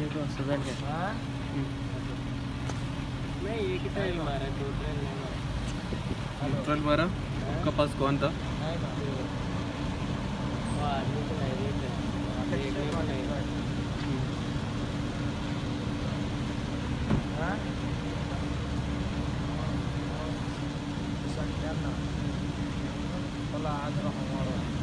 देखो सुधर गया नहीं ये कितना ही मारा है टोटल मारा। न्यूट्रल मारा आपका पास कौन था नहीं मारा वो आदमी नहीं देते देखने को नहीं हाँ? ना चला आज रहा रहो